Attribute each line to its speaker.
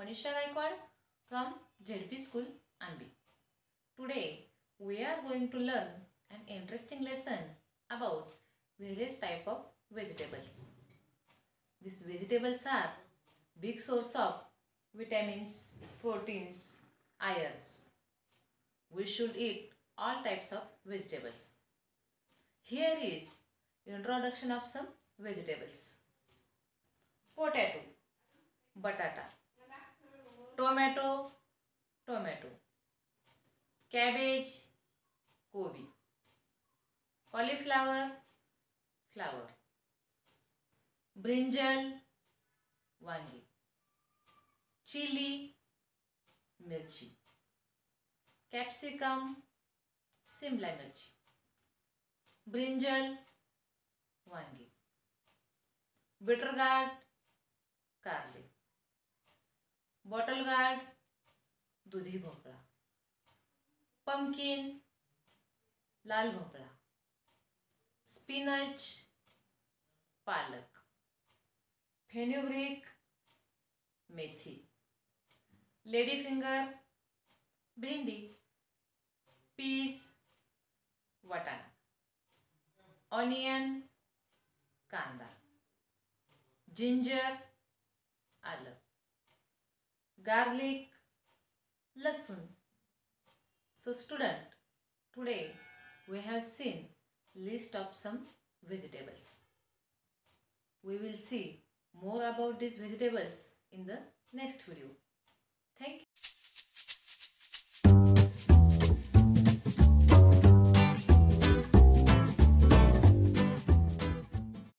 Speaker 1: Manisha Gaikwad from ZP School, Ambi. Today, we are going to learn an interesting lesson about various type of vegetables. These vegetables are big source of vitamins, proteins, irons. We should eat all types of vegetables. Here is introduction of some vegetables. Potato, batata. Tomato tomato cabbage गोभी cauliflower flower brinjal वांगी chilli मिर्ची capsicum Shimla मिर्ची brinjal वांगी bitter bottle gourd, दुधी भोपळा. Pumpkin लाल भोपळा. Spinach पालक. Fenugreek मेथी. लेडी फिंगर भेंडी. पीस वाटाणा. ऑनियन कांदा. जिंजर आलं. garlic, lasun. So student, today we have seen list of some vegetables. We will see more about these vegetables in the next video. Thank you.